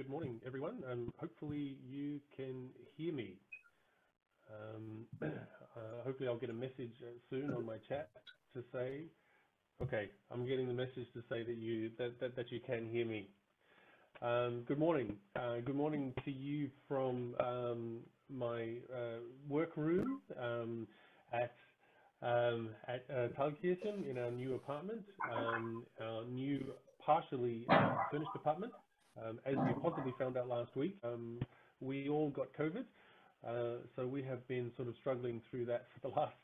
good morning, everyone. Um, hopefully you can hear me. Um, uh, hopefully I'll get a message soon on my chat to say, okay, I'm getting the message to say that you that, that, that you can hear me. Um, good morning. Uh, good morning to you from um, my uh, workroom um, at um, at uh, in our new apartment, um, our new partially furnished apartment. Um, as you possibly found out last week, um, we all got COVID, uh, so we have been sort of struggling through that for the last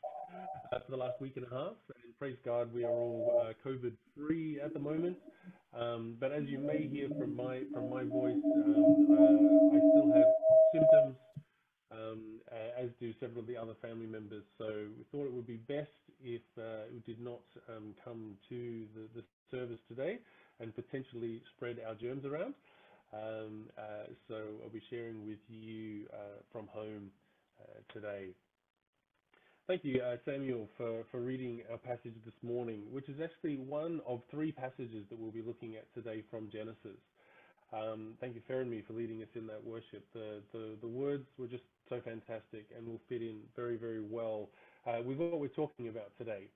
uh, for the last week and a half. And praise God, we are all uh, COVID free at the moment. Um, but as you may hear from my from my voice, um, uh, I still have symptoms, um, as do several of the other family members. So we thought it would be best if uh, it did not um, come to the, the service today and potentially spread our germs around. Um, uh, so I'll be sharing with you uh, from home uh, today. Thank you, uh, Samuel, for, for reading our passage this morning, which is actually one of three passages that we'll be looking at today from Genesis. Um, thank you, Ferenmi, for leading us in that worship. The, the, the words were just so fantastic and will fit in very, very well uh, with what we're talking about today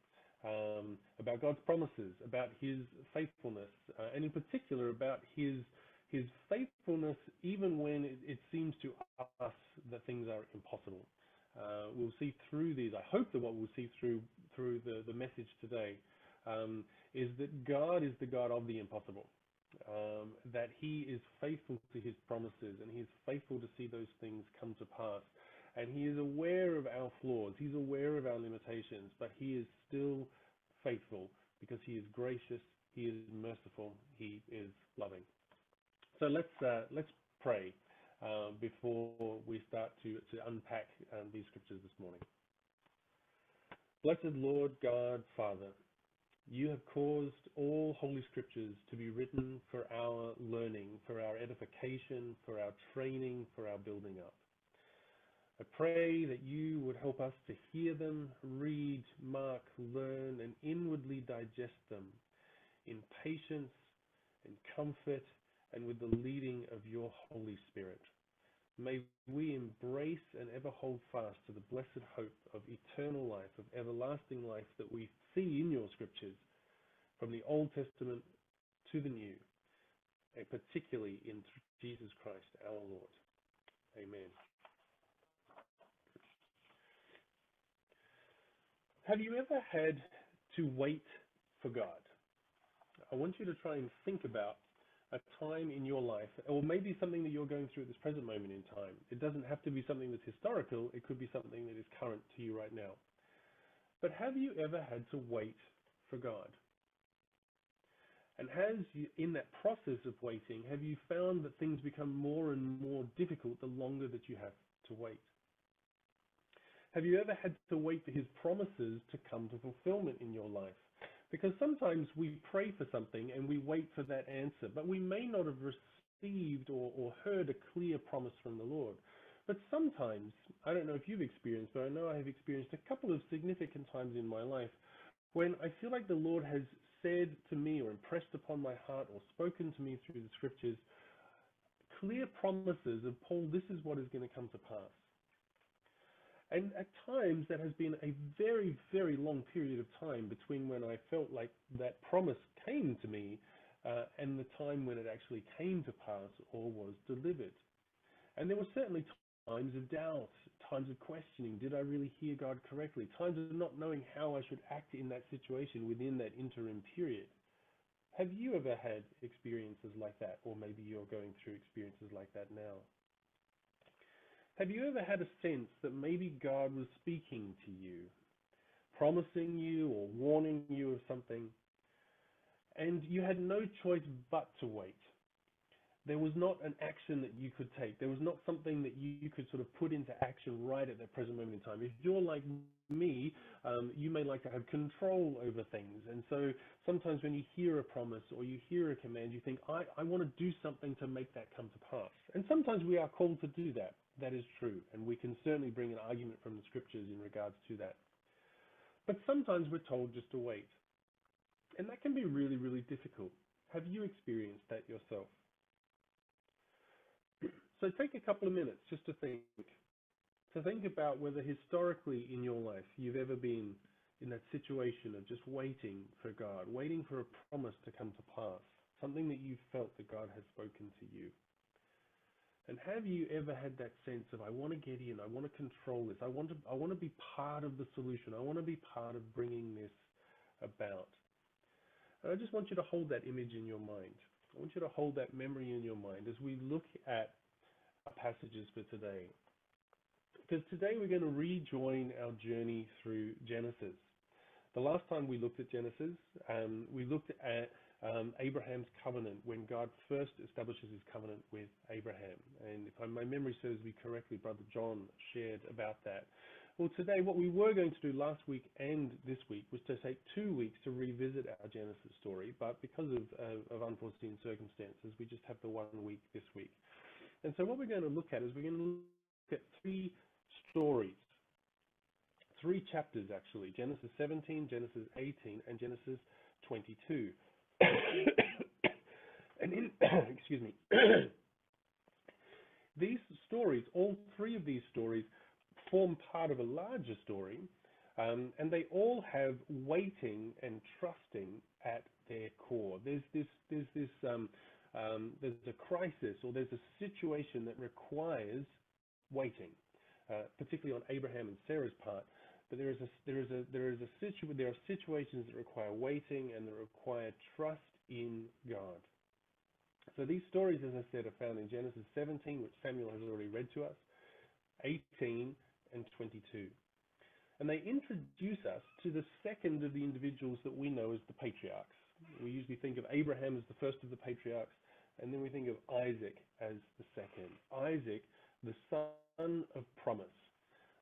um, about God's promises, about His faithfulness, uh, and in particular about His His faithfulness even when it, it seems to us that things are impossible. Uh, we'll see through these. I hope that what we'll see through through the the message today um, is that God is the God of the impossible. Um, that He is faithful to His promises and He is faithful to see those things come to pass and he is aware of our flaws. He's aware of our limitations, but he is still faithful because he is gracious, he is merciful, he is loving. So let's uh, let's pray uh, before we start to to unpack um, these scriptures this morning. Blessed Lord God, Father, you have caused all holy scriptures to be written for our learning, for our edification, for our training, for our building up. I pray that you would help us to hear them, read, mark, learn, and inwardly digest them in patience and comfort and with the leading of your Holy Spirit. May we embrace and ever hold fast to the blessed hope of eternal life, of everlasting life that we see in your scriptures from the Old Testament to the New, and particularly in Jesus Christ our Lord. Amen. Have you ever had to wait for God? I want you to try and think about a time in your life, or maybe something that you're going through at this present moment in time. It doesn't have to be something that's historical, it could be something that is current to you right now. But have you ever had to wait for God? And has you, in that process of waiting, have you found that things become more and more difficult the longer that you have to wait? Have you ever had to wait for his promises to come to fulfillment in your life? Because sometimes we pray for something and we wait for that answer, but we may not have received or, or heard a clear promise from the Lord. But sometimes, I don't know if you've experienced, but I know I have experienced a couple of significant times in my life when I feel like the Lord has said to me or impressed upon my heart or spoken to me through the scriptures clear promises of Paul, this is what is going to come to pass. And at times, that has been a very, very long period of time between when I felt like that promise came to me uh, and the time when it actually came to pass or was delivered. And there were certainly times of doubt, times of questioning. Did I really hear God correctly? Times of not knowing how I should act in that situation within that interim period. Have you ever had experiences like that? Or maybe you're going through experiences like that now? Have you ever had a sense that maybe God was speaking to you, promising you or warning you of something, and you had no choice but to wait? There was not an action that you could take. There was not something that you could sort of put into action right at that present moment in time. If you're like me, um, you may like to have control over things. And so sometimes when you hear a promise or you hear a command, you think, I, I want to do something to make that come to pass. And sometimes we are called to do that that is true, and we can certainly bring an argument from the scriptures in regards to that. But sometimes we're told just to wait. And that can be really, really difficult. Have you experienced that yourself? So take a couple of minutes just to think, to think about whether historically in your life you've ever been in that situation of just waiting for God, waiting for a promise to come to pass, something that you felt that God has spoken to you. And have you ever had that sense of I want to get in, I want to control this, I want to I want to be part of the solution, I want to be part of bringing this about. And I just want you to hold that image in your mind. I want you to hold that memory in your mind as we look at our passages for today. Because today we're going to rejoin our journey through Genesis. The last time we looked at Genesis, um, we looked at um, Abraham's covenant when God first establishes his covenant with Abraham. And if my memory serves me correctly, Brother John shared about that. Well, today, what we were going to do last week and this week was to take two weeks to revisit our Genesis story, but because of, uh, of unforeseen circumstances, we just have the one week this week. And so, what we're going to look at is we're going to look at three stories, three chapters actually Genesis 17, Genesis 18, and Genesis 22. and in, excuse me, these stories, all three of these stories, form part of a larger story, um, and they all have waiting and trusting at their core. There's this, there's this, um, um, there's a crisis or there's a situation that requires waiting, uh, particularly on Abraham and Sarah's part. But there is a there is a there is a situ there are situations that require waiting and that require trust in God. So these stories, as I said, are found in Genesis 17, which Samuel has already read to us, 18 and 22. And they introduce us to the second of the individuals that we know as the patriarchs. We usually think of Abraham as the first of the patriarchs, and then we think of Isaac as the second. Isaac, the son of promise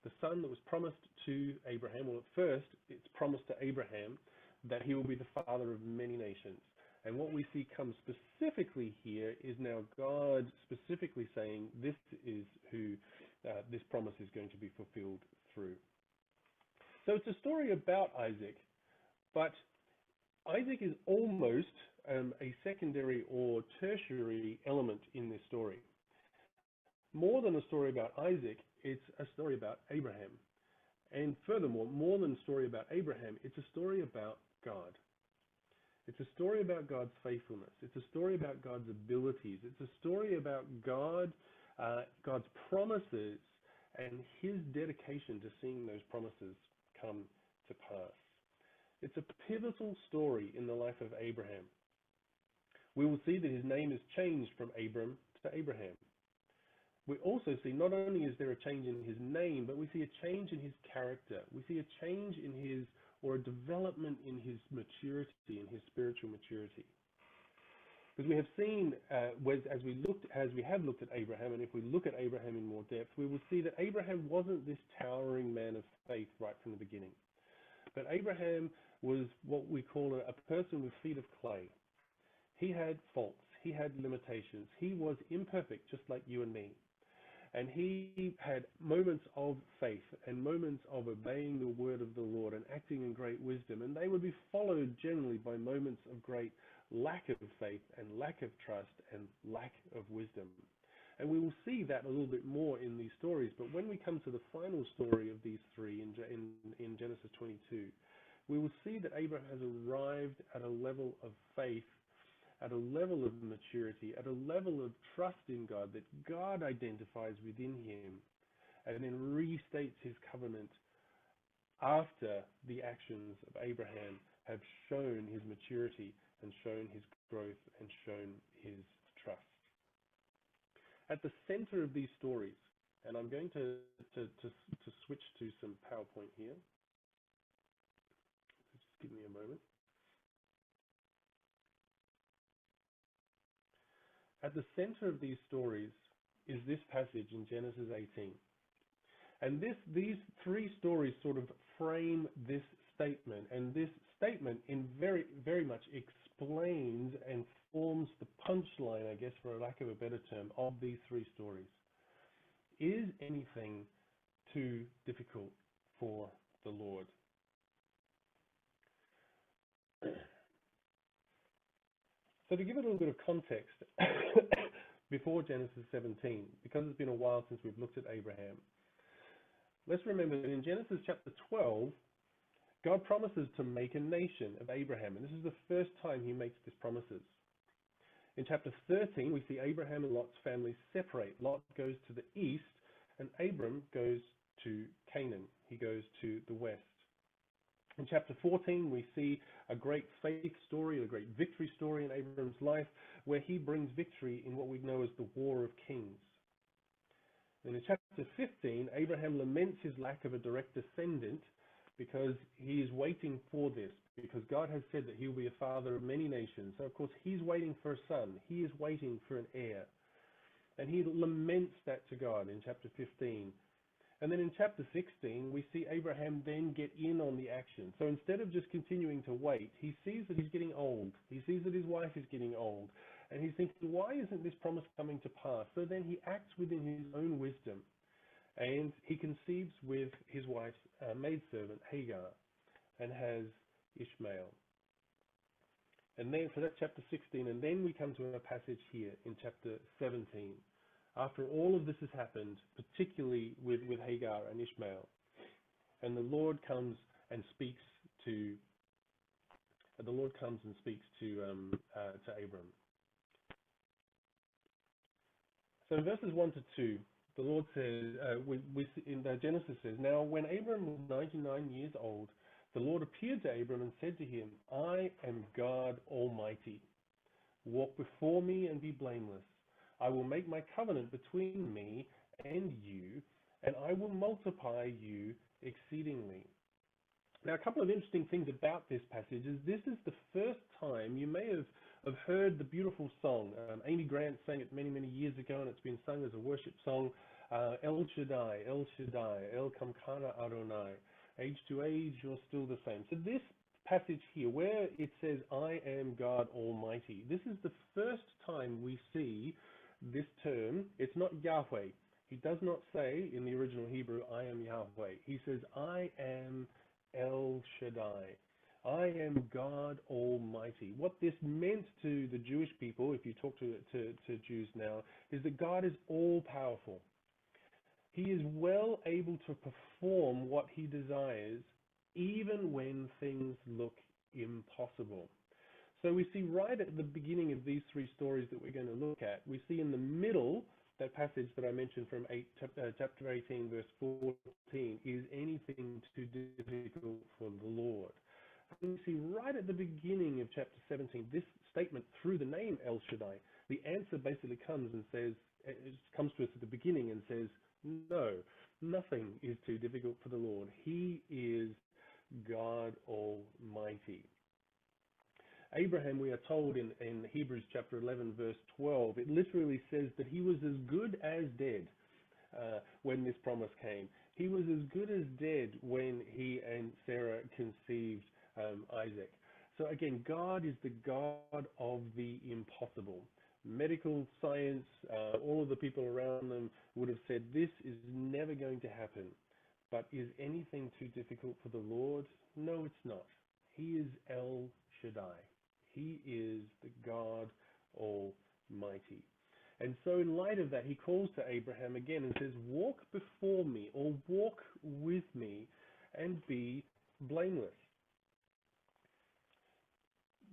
the son that was promised to Abraham. Well, at first, it's promised to Abraham that he will be the father of many nations. And what we see come specifically here is now God specifically saying this is who uh, this promise is going to be fulfilled through. So it's a story about Isaac, but Isaac is almost um, a secondary or tertiary element in this story. More than a story about Isaac, it's a story about Abraham. And furthermore, more than a story about Abraham, it's a story about God. It's a story about God's faithfulness. It's a story about God's abilities. It's a story about God, uh, God's promises, and His dedication to seeing those promises come to pass. It's a pivotal story in the life of Abraham. We will see that his name is changed from Abram to Abraham we also see not only is there a change in his name, but we see a change in his character. We see a change in his, or a development in his maturity, in his spiritual maturity. Because we have seen, uh, as we looked, as we have looked at Abraham, and if we look at Abraham in more depth, we will see that Abraham wasn't this towering man of faith right from the beginning. But Abraham was what we call a, a person with feet of clay. He had faults. He had limitations. He was imperfect, just like you and me. And he had moments of faith and moments of obeying the word of the Lord and acting in great wisdom. And they would be followed generally by moments of great lack of faith and lack of trust and lack of wisdom. And we will see that a little bit more in these stories. But when we come to the final story of these three in, in, in Genesis 22, we will see that Abraham has arrived at a level of faith at a level of maturity, at a level of trust in God that God identifies within him and then restates his covenant after the actions of Abraham have shown his maturity and shown his growth and shown his trust. At the center of these stories, and I'm going to, to, to, to switch to some PowerPoint here. Just give me a moment. At the center of these stories is this passage in Genesis 18. And this, these three stories sort of frame this statement, and this statement in very, very much explains and forms the punchline, I guess, for a lack of a better term, of these three stories. Is anything too difficult for the Lord? So to give it a little bit of context, before Genesis 17, because it's been a while since we've looked at Abraham. Let's remember that in Genesis chapter 12, God promises to make a nation of Abraham, and this is the first time he makes these promises. In chapter 13, we see Abraham and Lot's families separate. Lot goes to the east, and Abram goes to Canaan. He goes to the west. In chapter 14, we see a great faith story, a great victory story in Abram's life, where he brings victory in what we know as the War of Kings. And in chapter 15, Abraham laments his lack of a direct descendant because he is waiting for this, because God has said that he will be a father of many nations. So, of course, he's waiting for a son. He is waiting for an heir. And he laments that to God in chapter 15. And then in chapter 16, we see Abraham then get in on the action. So instead of just continuing to wait, he sees that he's getting old. He sees that his wife is getting old. And he's thinking, why isn't this promise coming to pass? So then he acts within his own wisdom. And he conceives with his wife's uh, maidservant, Hagar, and has Ishmael. And then, so that's chapter 16. And then we come to a passage here in chapter 17 after all of this has happened, particularly with, with Hagar and Ishmael, and the Lord comes and speaks to the Lord comes and speaks to um, uh, to Abram. So in verses one to two, the Lord says, uh, we, we, in the Genesis says, now when Abram was 99 years old, the Lord appeared to Abram and said to him, I am God Almighty. Walk before me and be blameless I will make my covenant between me and you, and I will multiply you exceedingly. Now, a couple of interesting things about this passage is this is the first time you may have, have heard the beautiful song. Um, Amy Grant sang it many, many years ago, and it's been sung as a worship song. Uh, El Shaddai, El Shaddai, El Kamkana Adonai. Age to age, you're still the same. So this passage here, where it says, I am God Almighty, this is the first time we see this term, it's not Yahweh. He does not say in the original Hebrew, I am Yahweh. He says, I am El Shaddai. I am God Almighty. What this meant to the Jewish people, if you talk to, to, to Jews now, is that God is all powerful. He is well able to perform what he desires, even when things look impossible. So we see right at the beginning of these three stories that we're going to look at, we see in the middle that passage that I mentioned from eight, uh, chapter 18, verse 14, is anything too difficult for the Lord. And we see right at the beginning of chapter 17, this statement through the name El Shaddai, the answer basically comes and says, it comes to us at the beginning and says, no, nothing is too difficult for the Lord. He is God Almighty. Abraham, we are told in, in Hebrews chapter 11, verse 12, it literally says that he was as good as dead uh, when this promise came. He was as good as dead when he and Sarah conceived um, Isaac. So again, God is the God of the impossible. Medical science, uh, all of the people around them would have said this is never going to happen. But is anything too difficult for the Lord? No, it's not. He is El Shaddai. He is the God Almighty. And so, in light of that, he calls to Abraham again and says, Walk before me, or walk with me, and be blameless.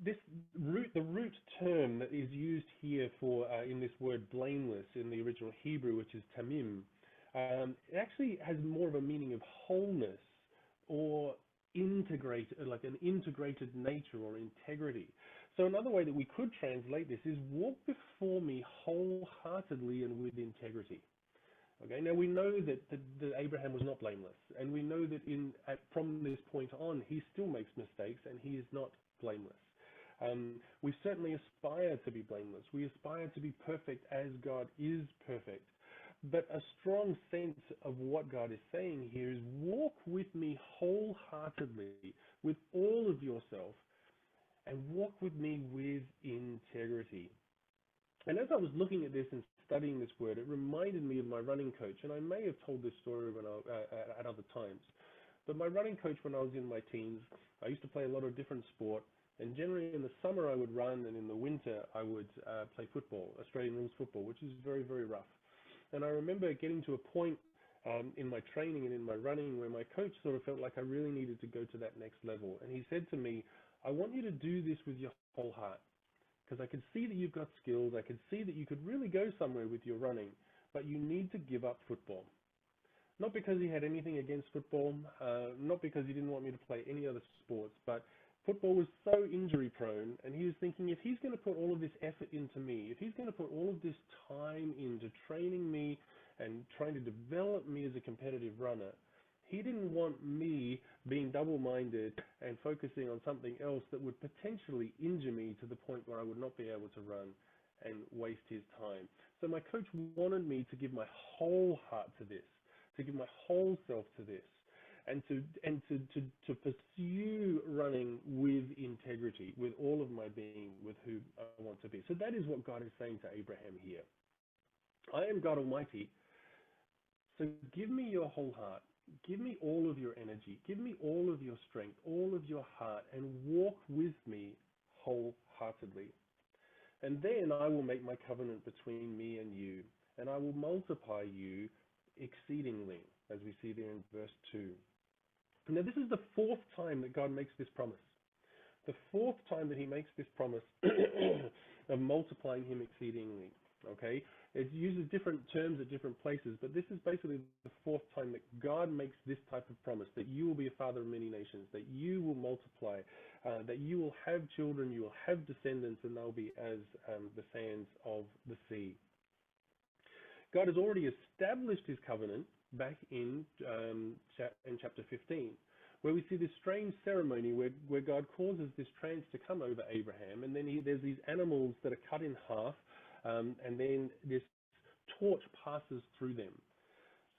This root, the root term that is used here for uh, in this word blameless in the original Hebrew, which is tamim, um, it actually has more of a meaning of wholeness or integrated, like an integrated nature or integrity. So another way that we could translate this is walk before me wholeheartedly and with integrity. Okay, now we know that, that, that Abraham was not blameless, and we know that in at, from this point on he still makes mistakes and he is not blameless. Um, we certainly aspire to be blameless. We aspire to be perfect as God is perfect. But a strong sense of what God is saying here is walk with me wholeheartedly, with all of yourself, and walk with me with integrity. And as I was looking at this and studying this word, it reminded me of my running coach. And I may have told this story when I, uh, at other times. But my running coach when I was in my teens, I used to play a lot of different sport. And generally in the summer I would run, and in the winter I would uh, play football, Australian rules football, which is very, very rough. And I remember getting to a point um, in my training and in my running where my coach sort of felt like I really needed to go to that next level. And he said to me, I want you to do this with your whole heart because I could see that you've got skills. I could see that you could really go somewhere with your running, but you need to give up football. Not because he had anything against football, uh, not because he didn't want me to play any other sports, but football was so injury prone, and he was thinking if he's going to put all of this effort into me, if he's going to put all of this time into training me and trying to develop me as a competitive runner, he didn't want me being double-minded and focusing on something else that would potentially injure me to the point where I would not be able to run and waste his time. So my coach wanted me to give my whole heart to this, to give my whole self to this and to and to, to, to pursue running with integrity, with all of my being, with who I want to be. So that is what God is saying to Abraham here. I am God Almighty. So give me your whole heart. Give me all of your energy. Give me all of your strength, all of your heart, and walk with me wholeheartedly. And then I will make my covenant between me and you, and I will multiply you exceedingly, as we see there in verse 2. Now, this is the fourth time that God makes this promise. The fourth time that he makes this promise of multiplying him exceedingly. Okay? It uses different terms at different places, but this is basically the fourth time that God makes this type of promise that you will be a father of many nations, that you will multiply, uh, that you will have children, you will have descendants, and they'll be as um, the sands of the sea. God has already established his covenant back in, um, in chapter 15, where we see this strange ceremony where, where God causes this trance to come over Abraham, and then he, there's these animals that are cut in half, and then this torch passes through them.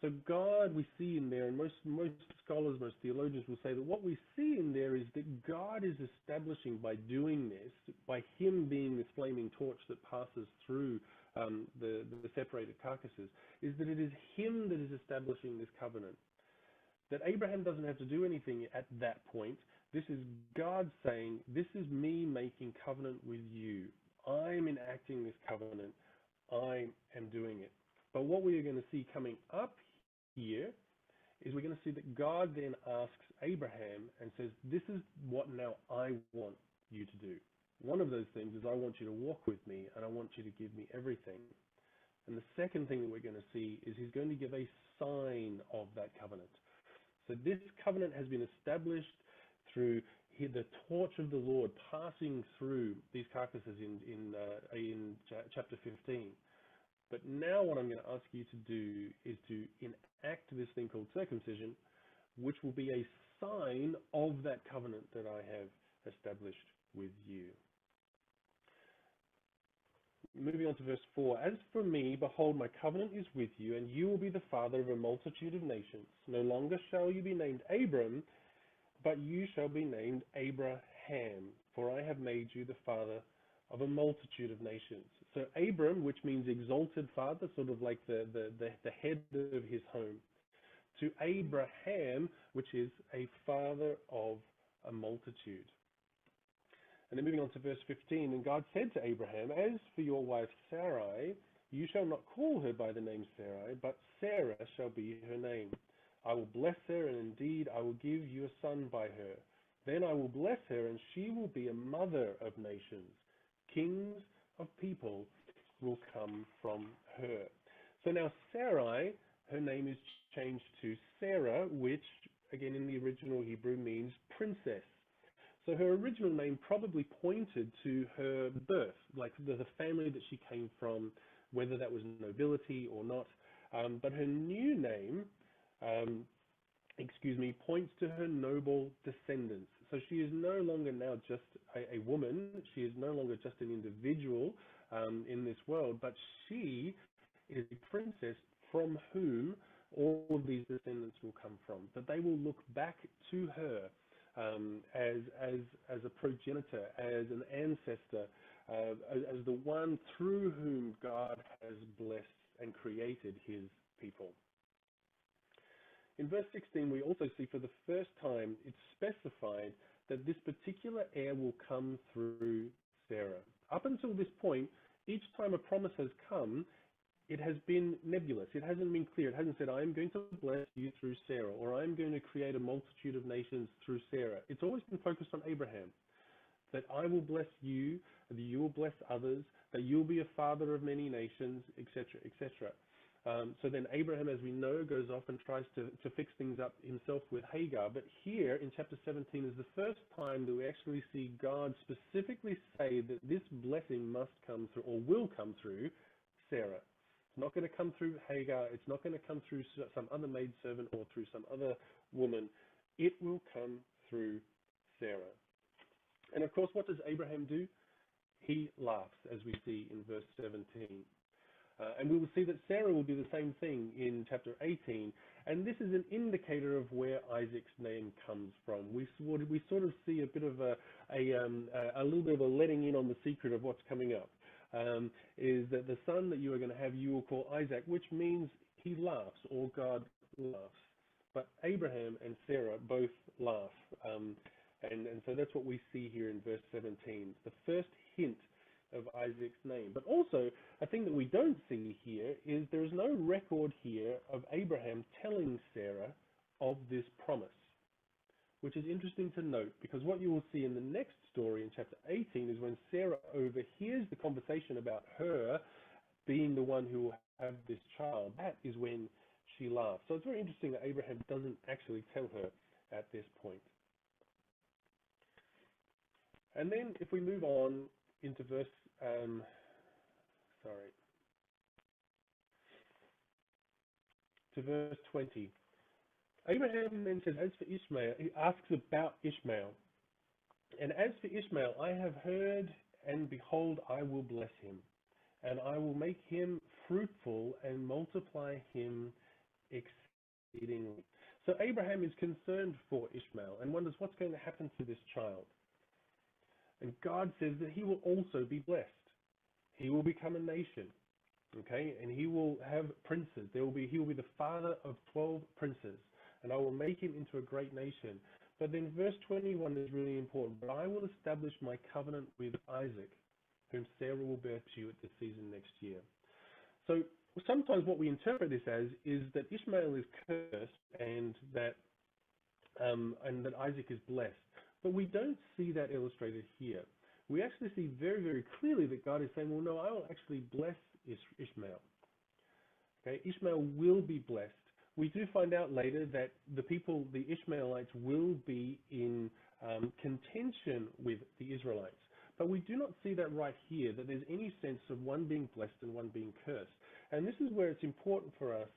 So God, we see in there, and most most scholars, most theologians will say that what we see in there is that God is establishing by doing this, by Him being this flaming torch that passes through um, the, the separated carcasses, is that it is Him that is establishing this covenant. That Abraham doesn't have to do anything at that point. This is God saying, This is me making covenant with you. I'm enacting this covenant. I am doing it. But what we are going to see coming up here is we're going to see that God then asks Abraham and says, This is what now I want you to do. One of those things is I want you to walk with me and I want you to give me everything. And the second thing that we're going to see is he's going to give a sign of that covenant. So this covenant has been established through the torch of the Lord passing through these carcasses in in uh, in chapter 15. But now what I'm going to ask you to do is to enact this thing called circumcision, which will be a sign of that covenant that I have established with you. Moving on to verse 4. As for me, behold, my covenant is with you, and you will be the father of a multitude of nations. No longer shall you be named Abram, but you shall be named Abraham, for I have made you the father of a multitude of nations. So Abram, which means exalted father, sort of like the, the, the, the head of his home, to Abraham, which is a father of a multitude. And then moving on to verse 15, and God said to Abraham, As for your wife Sarai, you shall not call her by the name Sarai, but Sarah shall be her name. I will bless her, and indeed I will give you a son by her. Then I will bless her, and she will be a mother of nations. Kings of people will come from her. So now Sarai, her name is changed to Sarah, which again in the original Hebrew means princess. So her original name probably pointed to her birth, like the, the family that she came from, whether that was nobility or not. Um, but her new name, um, excuse me, points to her noble descendants. So she is no longer now just a, a woman. She is no longer just an individual um, in this world, but she is a princess from whom all of these descendants will come from. That they will look back to her um, as, as, as a progenitor, as an ancestor, uh, as, as the one through whom God has blessed and created his people. In verse 16, we also see for the first time it's specified that this particular heir will come through Sarah. Up until this point, each time a promise has come, it has been nebulous. It hasn't been clear. It hasn't said, I am going to bless you through Sarah, or I am going to create a multitude of nations through Sarah. It's always been focused on Abraham. That I will bless you, that you will bless others, that you'll be a father of many nations, etc., etc. Um, so then Abraham, as we know, goes off and tries to, to fix things up himself with Hagar. But here in chapter 17 is the first time that we actually see God specifically say that this blessing must come through, or will come through, Sarah. It's not going to come through Hagar. It's not going to come through some other maidservant or through some other woman. It will come through Sarah. And of course, what does Abraham do? He laughs, as we see in verse 17. Uh, and we will see that Sarah will do the same thing in chapter 18. And this is an indicator of where Isaac's name comes from. We sort of, we sort of see a bit of a, a, um, a, little bit of a letting in on the secret of what's coming up. Um, is that the son that you are going to have you will call Isaac, which means he laughs or God laughs. But Abraham and Sarah both laugh. Um, and, and so that's what we see here in verse 17. The first hint of Isaac's name. But also, a thing that we don't see here is there is no record here of Abraham telling Sarah of this promise, which is interesting to note because what you will see in the next story in chapter 18 is when Sarah overhears the conversation about her being the one who will have this child. That is when she laughs. So it's very interesting that Abraham doesn't actually tell her at this point. And then if we move on into verse, um, sorry, to verse 20. Abraham then says, as for Ishmael, he asks about Ishmael. And as for Ishmael, I have heard, and behold, I will bless him, and I will make him fruitful and multiply him exceedingly. So Abraham is concerned for Ishmael and wonders what's going to happen to this child. And God says that he will also be blessed. He will become a nation. Okay, and he will have princes. There will be he will be the father of twelve princes, and I will make him into a great nation. But then verse 21 is really important. But I will establish my covenant with Isaac, whom Sarah will bear to you at this season next year. So sometimes what we interpret this as is that Ishmael is cursed and that um, and that Isaac is blessed. But we don't see that illustrated here. We actually see very, very clearly that God is saying, well, no, I will actually bless Ishmael. Okay, Ishmael will be blessed. We do find out later that the people, the Ishmaelites, will be in um, contention with the Israelites. But we do not see that right here, that there's any sense of one being blessed and one being cursed. And this is where it's important for us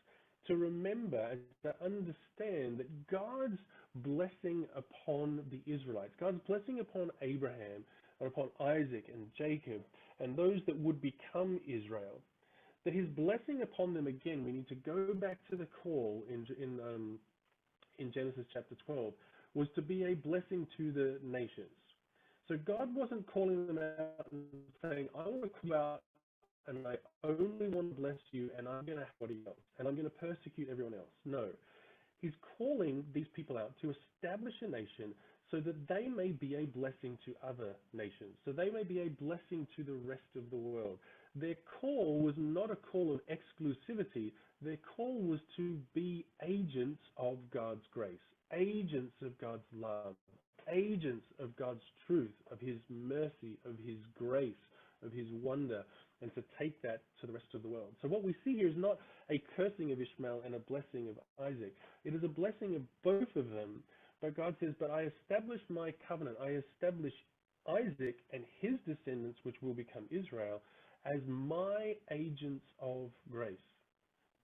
to remember and to understand that God's blessing upon the Israelites, God's blessing upon Abraham and upon Isaac and Jacob and those that would become Israel, that his blessing upon them again, we need to go back to the call in, in, um, in Genesis chapter 12, was to be a blessing to the nations. So God wasn't calling them out and saying, I want to come out and I only want to bless you and I'm going to have everybody else and I'm going to persecute everyone else. No. He's calling these people out to establish a nation so that they may be a blessing to other nations, so they may be a blessing to the rest of the world. Their call was not a call of exclusivity, their call was to be agents of God's grace, agents of God's love, agents of God's truth, of His mercy, of His grace, of His wonder, and to take that to the rest of the world. So what we see here is not a cursing of Ishmael and a blessing of Isaac. It is a blessing of both of them. But God says, But I establish my covenant. I establish Isaac and his descendants, which will become Israel, as my agents of grace.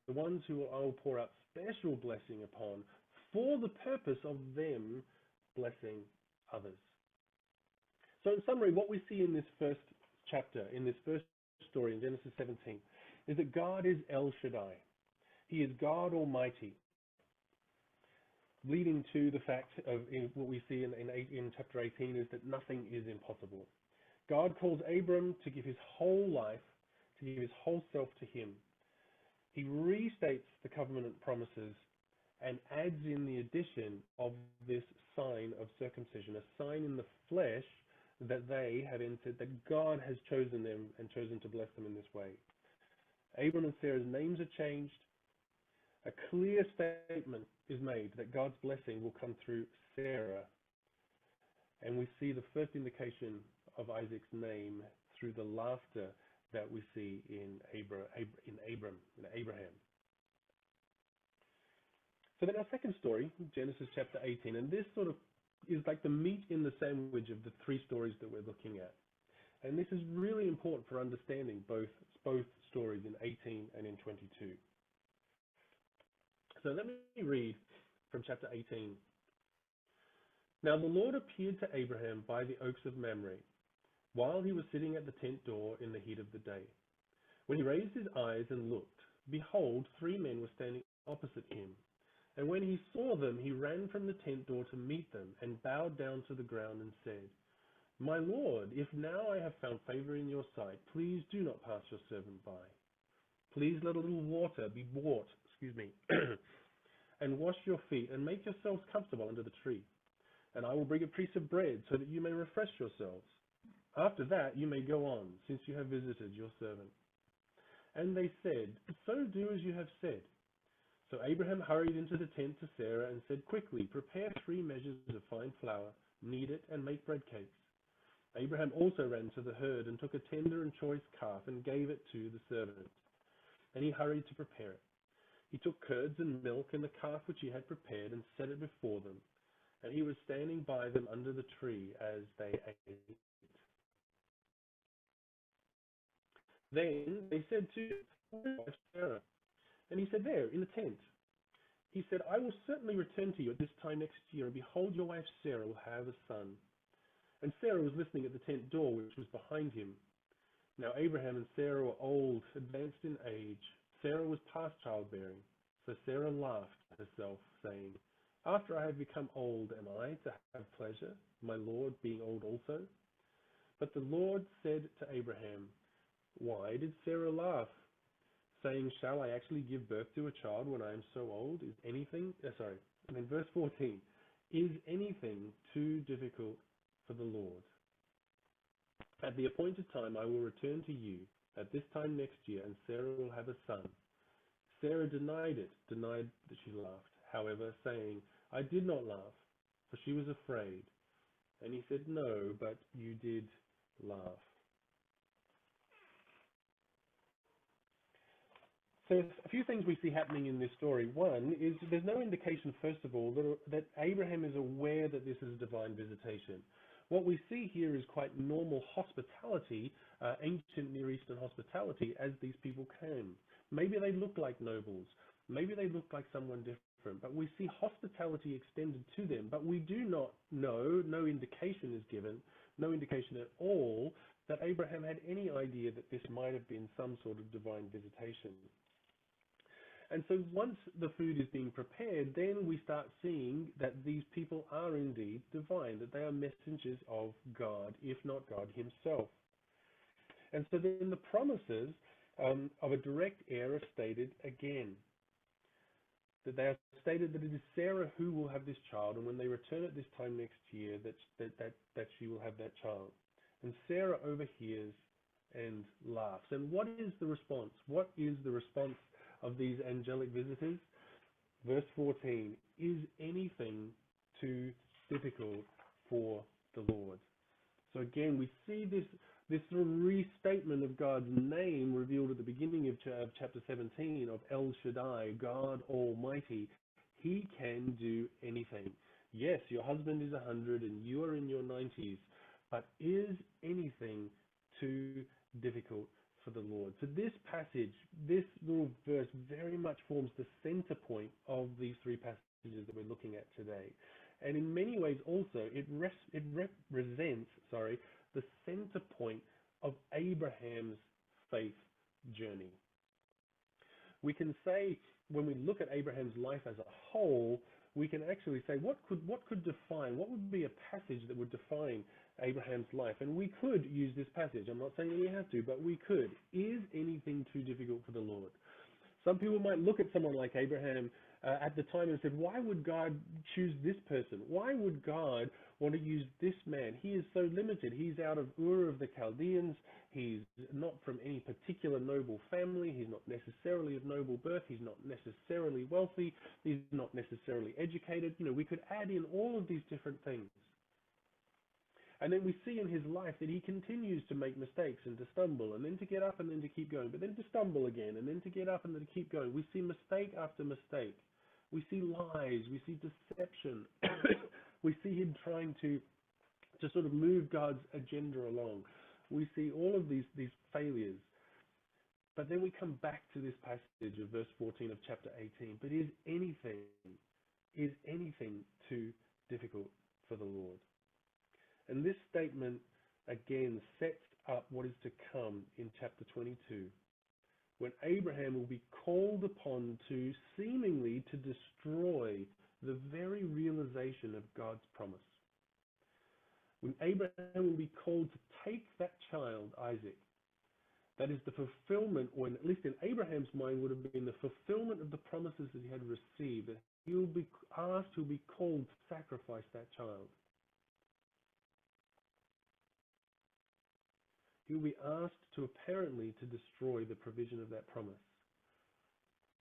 The ones who I will pour out special blessing upon for the purpose of them blessing others. So, in summary, what we see in this first chapter, in this first story in Genesis 17 is that God is El Shaddai. He is God Almighty, leading to the fact of what we see in, in, in chapter 18 is that nothing is impossible. God calls Abram to give his whole life, to give his whole self to him. He restates the covenant promises and adds in the addition of this sign of circumcision, a sign in the flesh that they have entered, that God has chosen them and chosen to bless them in this way. Abram and Sarah's names are changed. A clear statement is made that God's blessing will come through Sarah. And we see the first indication of Isaac's name through the laughter that we see in, Abra, in Abram, in Abraham. So then our second story, Genesis chapter 18, and this sort of is like the meat in the sandwich of the three stories that we're looking at. And this is really important for understanding both, both stories in 18 and in 22. So let me read from chapter 18. Now the Lord appeared to Abraham by the oaks of Mamre, while he was sitting at the tent door in the heat of the day. When he raised his eyes and looked, behold, three men were standing opposite him. And when he saw them, he ran from the tent door to meet them, and bowed down to the ground and said, My Lord, if now I have found favor in your sight, please do not pass your servant by. Please let a little water be brought, excuse me, and wash your feet, and make yourselves comfortable under the tree. And I will bring a piece of bread, so that you may refresh yourselves. After that you may go on, since you have visited your servant. And they said, So do as you have said. So Abraham hurried into the tent to Sarah and said, Quickly, prepare three measures of fine flour, knead it, and make bread cakes. Abraham also ran to the herd and took a tender and choice calf and gave it to the servant. And he hurried to prepare it. He took curds and milk and the calf which he had prepared and set it before them. And he was standing by them under the tree as they ate. Then they said to Sarah, and he said, There, in the tent. He said, I will certainly return to you at this time next year, and behold, your wife Sarah will have a son. And Sarah was listening at the tent door, which was behind him. Now Abraham and Sarah were old, advanced in age. Sarah was past childbearing. So Sarah laughed at herself, saying, After I have become old, am I to have pleasure, my Lord being old also? But the Lord said to Abraham, Why did Sarah laugh? Saying, Shall I actually give birth to a child when I am so old? Is anything, uh, sorry, and then verse 14, is anything too difficult for the Lord? At the appointed time I will return to you at this time next year, and Sarah will have a son. Sarah denied it, denied that she laughed, however, saying, I did not laugh, for she was afraid. And he said, No, but you did laugh. So a few things we see happening in this story. One is there's no indication, first of all, that, that Abraham is aware that this is a divine visitation. What we see here is quite normal hospitality, uh, ancient Near Eastern hospitality, as these people came. Maybe they look like nobles. Maybe they look like someone different. But we see hospitality extended to them. But we do not know, no indication is given, no indication at all, that Abraham had any idea that this might have been some sort of divine visitation. And so once the food is being prepared, then we start seeing that these people are indeed divine, that they are messengers of God, if not God himself. And so then the promises um, of a direct heir are stated again. That they are stated that it is Sarah who will have this child, and when they return at this time next year, that, that, that, that she will have that child. And Sarah overhears and laughs. And what is the response? What is the response of these angelic visitors. Verse 14 Is anything too difficult for the Lord? So again, we see this, this sort of restatement of God's name revealed at the beginning of, of chapter 17 of El Shaddai, God Almighty. He can do anything. Yes, your husband is 100 and you are in your 90s, but is anything too difficult for the Lord. So this passage, this little verse very much forms the center point of these three passages that we're looking at today. And in many ways also it, res- it represents, sorry, the center point of Abraham's faith journey. We can say when we look at Abraham's life as a whole, we can actually say what could what could define what would be a passage that would define Abraham's life. And we could use this passage. I'm not saying that we have to, but we could. Is anything too difficult for the Lord? Some people might look at someone like Abraham uh, at the time and said, why would God choose this person? Why would God want to use this man? He is so limited. He's out of Ur of the Chaldeans. He's not from any particular noble family. He's not necessarily of noble birth. He's not necessarily wealthy. He's not necessarily educated. You know, we could add in all of these different things. And then we see in his life that he continues to make mistakes and to stumble and then to get up and then to keep going, but then to stumble again and then to get up and then to keep going. We see mistake after mistake. We see lies. We see deception. we see him trying to, to sort of move God's agenda along. We see all of these, these failures. But then we come back to this passage of verse 14 of chapter 18. But is anything, is anything too difficult for the Lord? And this statement again sets up what is to come in chapter 22, when Abraham will be called upon to seemingly to destroy the very realization of God's promise. When Abraham will be called to take that child, Isaac, that is the fulfillment, or at least in Abraham's mind, would have been the fulfillment of the promises that he had received. That he will be asked, he will be called to sacrifice that child. He will be asked to apparently to destroy the provision of that promise.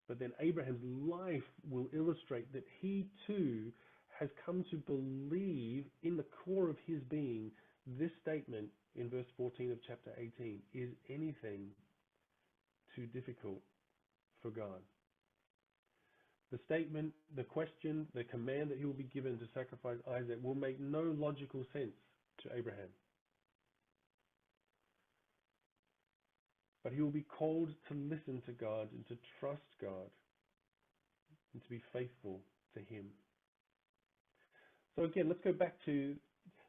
But then Abraham's life will illustrate that he too has come to believe in the core of his being this statement in verse 14 of chapter 18 is anything too difficult for God? The statement, the question, the command that he will be given to sacrifice Isaac will make no logical sense to Abraham. But he will be called to listen to God and to trust God and to be faithful to him. So again, let's go back to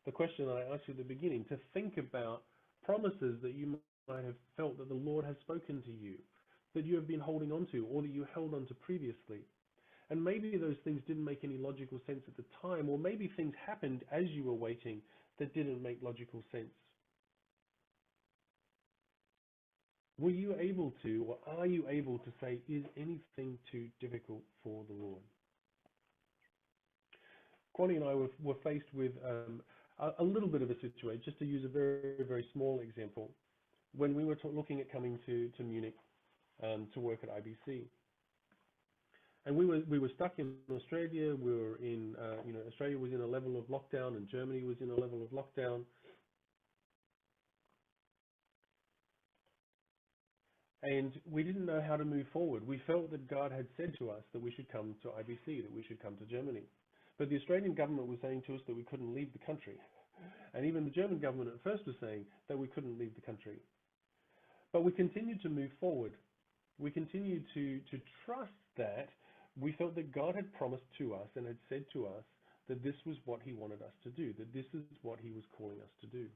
the question that I asked you at the beginning, to think about promises that you might have felt that the Lord has spoken to you, that you have been holding on to, or that you held on to previously. And maybe those things didn't make any logical sense at the time, or maybe things happened as you were waiting that didn't make logical sense. Were you able to, or are you able to say, is anything too difficult for the Lord? Kwani and I were, were faced with um, a, a, little bit of a situation, just to use a very, very small example, when we were looking at coming to, to Munich um, to work at IBC. And we were we were stuck in Australia. We were in uh, you know Australia was in a level of lockdown, and Germany was in a level of lockdown. And we didn't know how to move forward. We felt that God had said to us that we should come to IBC, that we should come to Germany. But the Australian government was saying to us that we couldn't leave the country. And even the German government at first was saying that we couldn't leave the country. But we continued to move forward. We continued to, to trust that we felt that God had promised to us and had said to us that this was what he wanted us to do, that this is what he was calling us to do.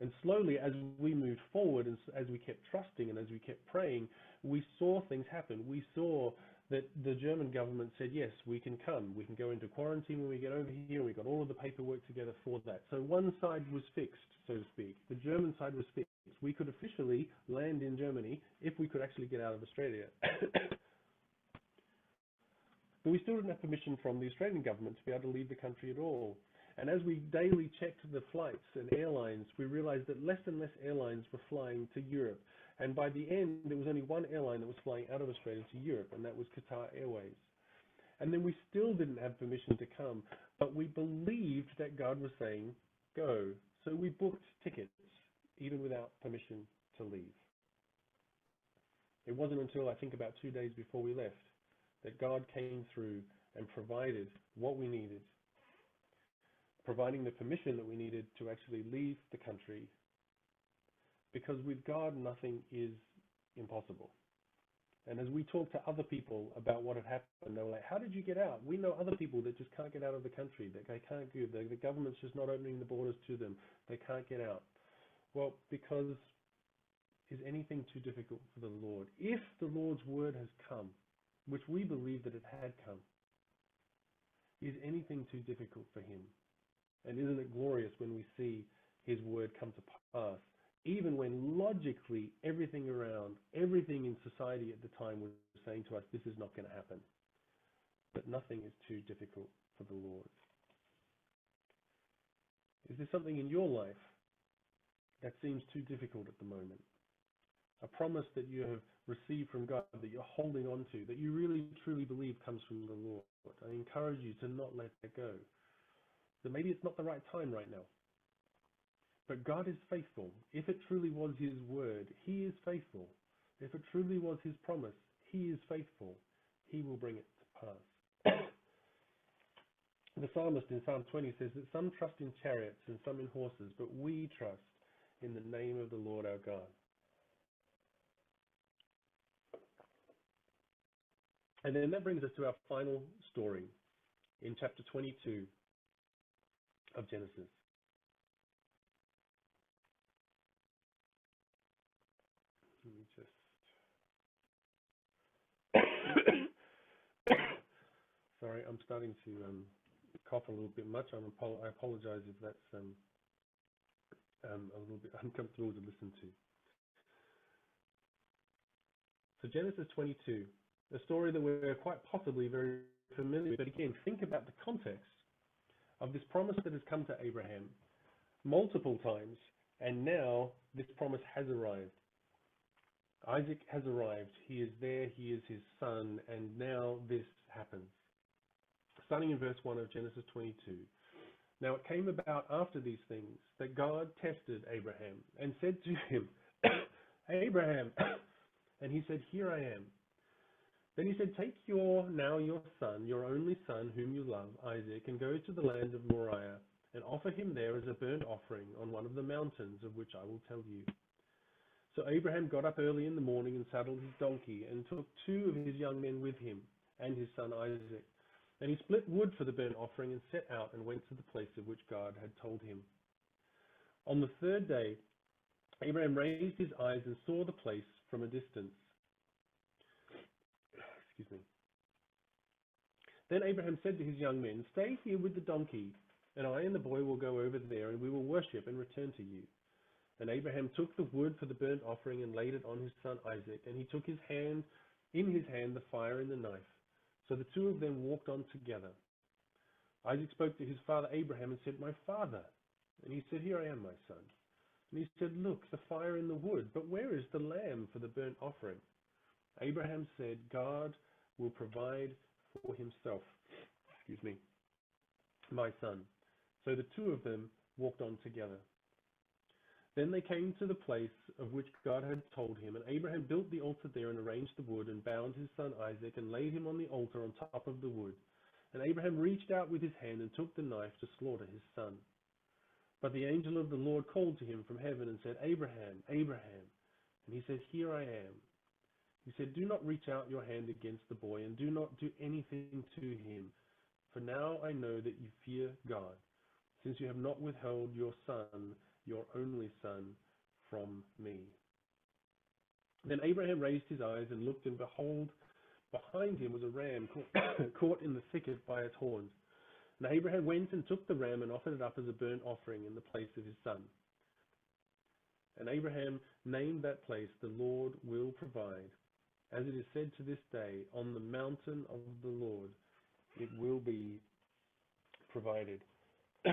And slowly, as we moved forward and as we kept trusting and as we kept praying, we saw things happen. We saw that the German government said, yes, we can come. We can go into quarantine when we get over here. We got all of the paperwork together for that. So one side was fixed, so to speak. The German side was fixed. We could officially land in Germany if we could actually get out of Australia. but we still didn't have permission from the Australian government to be able to leave the country at all. And as we daily checked the flights and airlines, we realized that less and less airlines were flying to Europe. And by the end, there was only one airline that was flying out of Australia to Europe, and that was Qatar Airways. And then we still didn't have permission to come, but we believed that God was saying, go. So we booked tickets, even without permission to leave. It wasn't until I think about two days before we left that God came through and provided what we needed providing the permission that we needed to actually leave the country because with God, nothing is impossible. And as we talked to other people about what had happened, they were like, How did you get out? We know other people that just can't get out of the country, that they can't go. The, the government's just not opening the borders to them. They can't get out. Well, because is anything too difficult for the Lord? If the Lord's word has come, which we believe that it had come, is anything too difficult for him? And isn't it glorious when we see his word come to pass even when logically everything around, everything in society at the time was saying to us, this is not going to happen. But nothing is too difficult for the Lord. Is there something in your life that seems too difficult at the moment? A promise that you have received from God that you're holding on to, that you really truly believe comes from the Lord. I encourage you to not let that go. That maybe it's not the right time right now. But God is faithful. If it truly was His word, He is faithful. If it truly was His promise, He is faithful. He will bring it to pass. the psalmist in Psalm 20 says that some trust in chariots and some in horses, but we trust in the name of the Lord our God. And then that brings us to our final story in chapter 22 of Genesis. Let me just. Sorry, I'm starting to um, cough a little bit much. I'm apo- I apologize if that's um, um, a little bit uncomfortable to listen to. So Genesis 22 a story that we're quite possibly very familiar with. But again, think about the context of this promise that has come to Abraham multiple times, and now this promise has arrived. Isaac has arrived. He is there. He is his son, and now this happens. Starting in verse 1 of Genesis 22. Now it came about after these things that God tested Abraham and said to him, Abraham, and he said, Here I am. Then he said, Take your now your son, your only son, whom you love, Isaac, and go to the land of Moriah, and offer him there as a burnt offering on one of the mountains of which I will tell you. So Abraham got up early in the morning and saddled his donkey, and took two of his young men with him, and his son Isaac. And he split wood for the burnt offering, and set out and went to the place of which God had told him. On the third day, Abraham raised his eyes and saw the place from a distance. Excuse me. Then Abraham said to his young men, Stay here with the donkey, and I and the boy will go over there, and we will worship and return to you. And Abraham took the wood for the burnt offering and laid it on his son Isaac, and he took his hand in his hand the fire and the knife. So the two of them walked on together. Isaac spoke to his father Abraham and said, My father. And he said, Here I am, my son. And he said, Look, the fire and the wood, but where is the lamb for the burnt offering? Abraham said, God will provide for himself, excuse me, my son. So the two of them walked on together. Then they came to the place of which God had told him, and Abraham built the altar there and arranged the wood and bound his son Isaac and laid him on the altar on top of the wood. And Abraham reached out with his hand and took the knife to slaughter his son. But the angel of the Lord called to him from heaven and said, Abraham, Abraham. And he said, Here I am. He said, Do not reach out your hand against the boy, and do not do anything to him. For now I know that you fear God, since you have not withheld your son, your only son, from me. Then Abraham raised his eyes and looked, and behold, behind him was a ram caught, caught in the thicket by its horns. And Abraham went and took the ram and offered it up as a burnt offering in the place of his son. And Abraham named that place, The Lord will provide. As it is said to this day, on the mountain of the Lord it will be provided.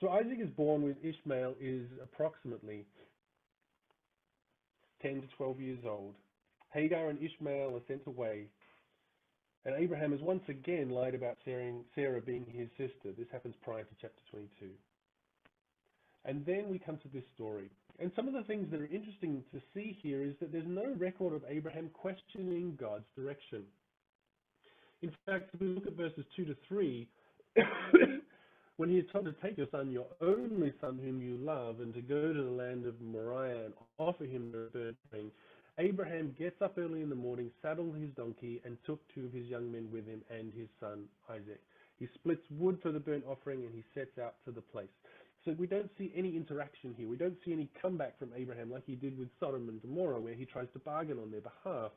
so Isaac is born when Ishmael is approximately 10 to 12 years old. Hagar and Ishmael are sent away, and Abraham has once again lied about Sarah being his sister. This happens prior to chapter 22. And then we come to this story. And some of the things that are interesting to see here is that there's no record of Abraham questioning God's direction. In fact, if we look at verses 2 to 3, when he is told to take your son, your only son whom you love, and to go to the land of Moriah and offer him the burnt offering, Abraham gets up early in the morning, saddled his donkey, and took two of his young men with him and his son Isaac. He splits wood for the burnt offering and he sets out to the place. So we don't see any interaction here. We don't see any comeback from Abraham like he did with Sodom and Gomorrah, where he tries to bargain on their behalf.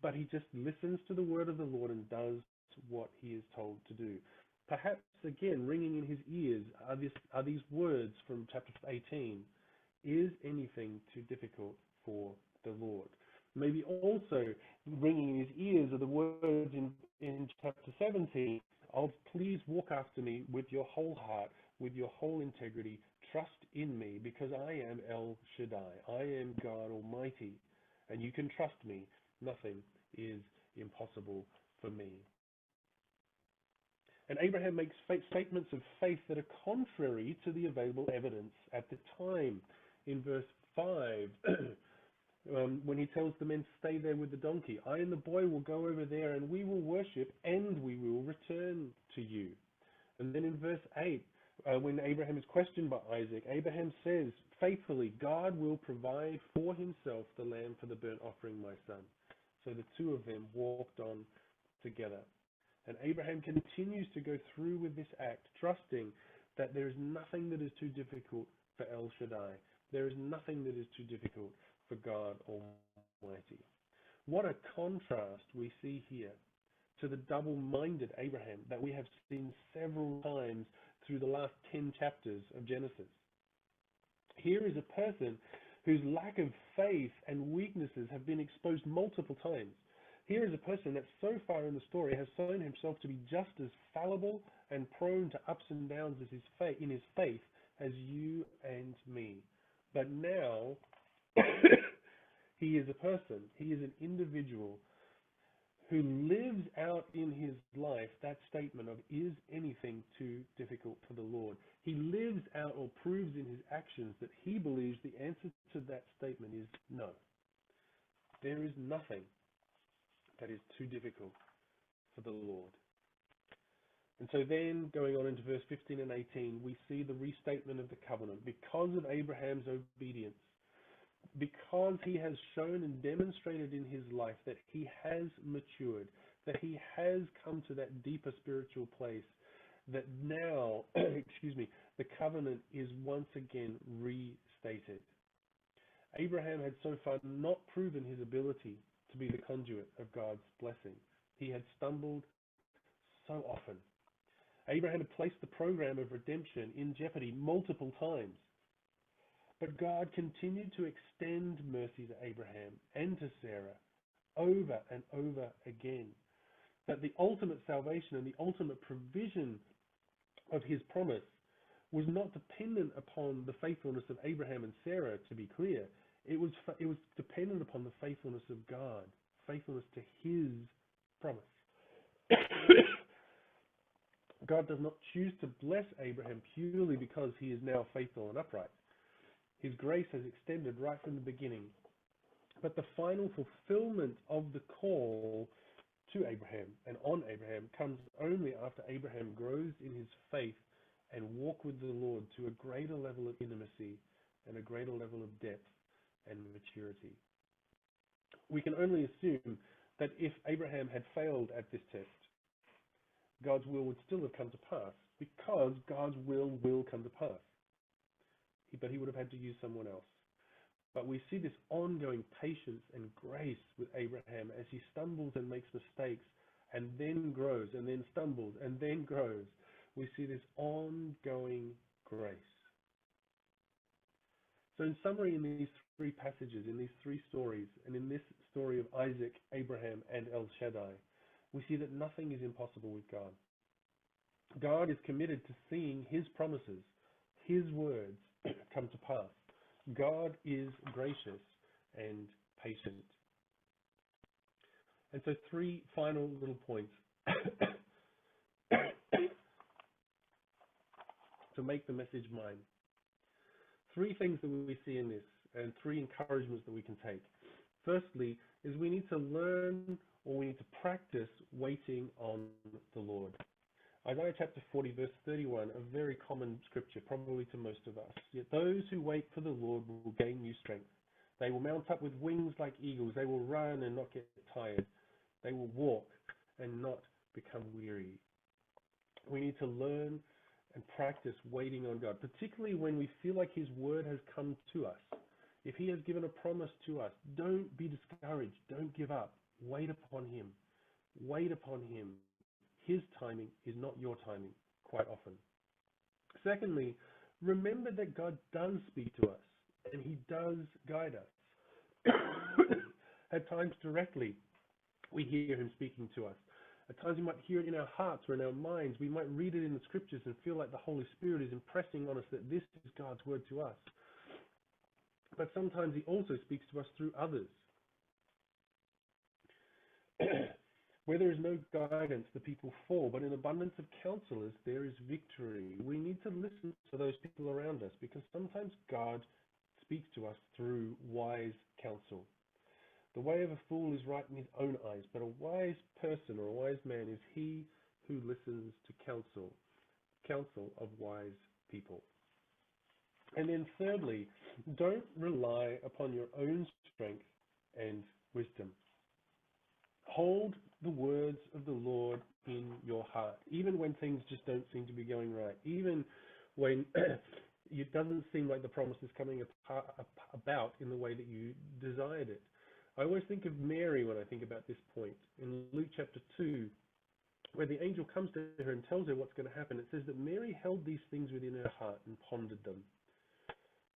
But he just listens to the word of the Lord and does what he is told to do. Perhaps, again, ringing in his ears are, this, are these words from chapter 18 Is anything too difficult for the Lord? Maybe also ringing in his ears are the words in, in chapter 17 of please walk after me with your whole heart, with your whole integrity, trust in me because I am El Shaddai. I am God Almighty and you can trust me. Nothing is impossible for me. And Abraham makes statements of faith that are contrary to the available evidence at the time. In verse 5, um, when he tells the men to stay there with the donkey, I and the boy will go over there and we will worship and we will return to you. And then in verse 8, uh, when Abraham is questioned by Isaac, Abraham says, faithfully, God will provide for himself the lamb for the burnt offering, my son. So the two of them walked on together. And Abraham continues to go through with this act, trusting that there is nothing that is too difficult for El Shaddai. There is nothing that is too difficult for God Almighty. What a contrast we see here to the double minded Abraham that we have seen several times through the last 10 chapters of Genesis. Here is a person whose lack of faith and weaknesses have been exposed multiple times. Here is a person that so far in the story has shown himself to be just as fallible and prone to ups and downs as his faith, in his faith as you and me. But now he is a person, he is an individual who lives out in his life that statement of, is anything too difficult for the Lord? He lives out or proves in his actions that he believes the answer to that statement is no. There is nothing that is too difficult for the Lord. And so then, going on into verse 15 and 18, we see the restatement of the covenant. Because of Abraham's obedience, because he has shown and demonstrated in his life that he has matured, that he has come to that deeper spiritual place, that now, excuse me, the covenant is once again restated. Abraham had so far not proven his ability to be the conduit of God's blessing. He had stumbled so often. Abraham had placed the program of redemption in jeopardy multiple times. But God continued to extend mercy to Abraham and to Sarah over and over again. That the ultimate salvation and the ultimate provision of his promise was not dependent upon the faithfulness of Abraham and Sarah, to be clear. It was, it was dependent upon the faithfulness of God, faithfulness to his promise. God does not choose to bless Abraham purely because he is now faithful and upright. His grace has extended right from the beginning. But the final fulfillment of the call to Abraham and on Abraham comes only after Abraham grows in his faith and walk with the Lord to a greater level of intimacy and a greater level of depth and maturity. We can only assume that if Abraham had failed at this test, God's will would still have come to pass because God's will will come to pass but he would have had to use someone else. But we see this ongoing patience and grace with Abraham as he stumbles and makes mistakes and then grows and then stumbles and then grows. We see this ongoing grace. So, in summary, in these three passages, in these three stories, and in this story of Isaac, Abraham, and El Shaddai, we see that nothing is impossible with God. God is committed to seeing his promises, his words, come to pass. God is gracious and patient. And so, three final little points to make the message mine. Three things that we see in this, and three encouragements that we can take. Firstly, is we need to learn or we need to practice waiting on the Lord. Isaiah chapter 40, verse 31, a very common scripture, probably to most of us. Yet those who wait for the Lord will gain new strength. They will mount up with wings like eagles. They will run and not get tired. They will walk and not become weary. We need to learn and practice waiting on God, particularly when we feel like His word has come to us. If He has given a promise to us, don't be discouraged. Don't give up. Wait upon Him. Wait upon Him his timing is not your timing quite often. Secondly, remember that God does speak to us And he does guide us. At times directly, we hear him speaking to us. At times we might hear it in our hearts or in our minds. We might read it in the scriptures and feel like the Holy Spirit is impressing on us that this is God's word to us. But sometimes he also speaks to us through others. Where there is no guidance, the people fall, but in abundance of counselors, there is victory. We need to listen to those people around us because sometimes God speaks to us through wise counsel. The way of a fool is right in his own eyes, but a wise person or a wise man is he who listens to counsel, counsel of wise people. And then thirdly, don't rely upon your own strength and wisdom. Hold the words of the Lord in your heart, even when things just don't seem to be going right, even when it doesn't seem like the promise is coming about in the way that you desired it. I always think of Mary when I think about this point. In Luke chapter 2, where the angel comes to her and tells her what's going to happen, it says that Mary held these things within her heart and pondered them.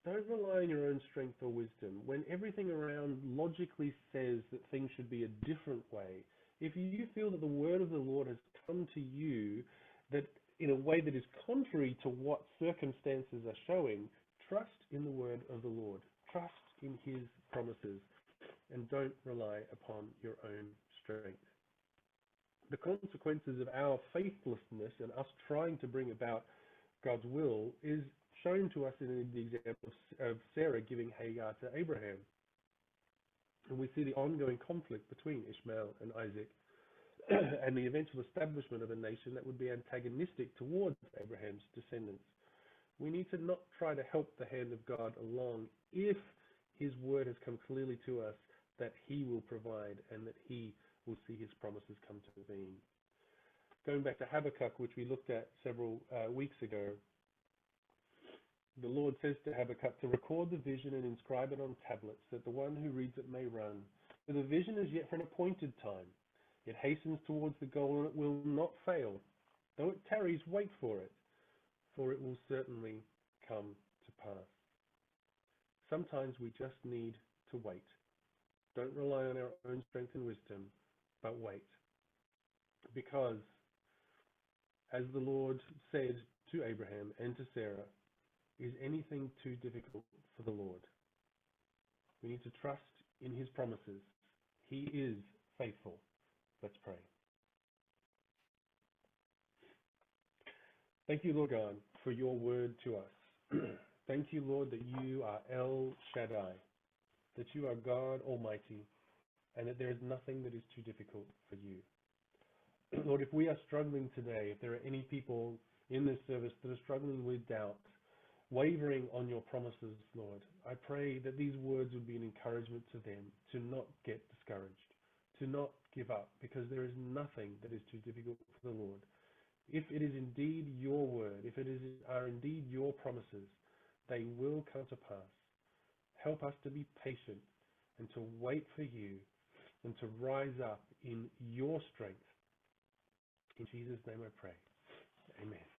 Don't rely on your own strength or wisdom. When everything around logically says that things should be a different way, if you feel that the word of the Lord has come to you that in a way that is contrary to what circumstances are showing, trust in the word of the Lord. Trust in his promises and don't rely upon your own strength. The consequences of our faithlessness and us trying to bring about God's will is shown to us in the example of Sarah giving Hagar to Abraham. And we see the ongoing conflict between Ishmael and Isaac and the eventual establishment of a nation that would be antagonistic towards Abraham's descendants. We need to not try to help the hand of God along if his word has come clearly to us that he will provide and that he will see his promises come to being. Going back to Habakkuk, which we looked at several uh, weeks ago, the Lord says to Habakkuk to record the vision and inscribe it on tablets, that the one who reads it may run. For the vision is yet for an appointed time. It hastens towards the goal and it will not fail. Though it tarries, wait for it, for it will certainly come to pass. Sometimes we just need to wait. Don't rely on our own strength and wisdom, but wait. Because, as the Lord said to Abraham and to Sarah, is anything too difficult for the Lord? We need to trust in his promises. He is faithful. Let's pray. Thank you, Lord God, for your word to us. Thank you, Lord, that you are El Shaddai, that you are God Almighty, and that there is nothing that is too difficult for you. Lord, if we are struggling today, if there are any people in this service that are struggling with doubt, wavering on your promises, Lord, I pray that these words would be an encouragement to them to not get discouraged, to not give up, because there is nothing that is too difficult for the Lord. If it is indeed your word, if it is, are indeed your promises, they will come to pass. Help us to be patient and to wait for you and to rise up in your strength. In Jesus' name I pray. Amen.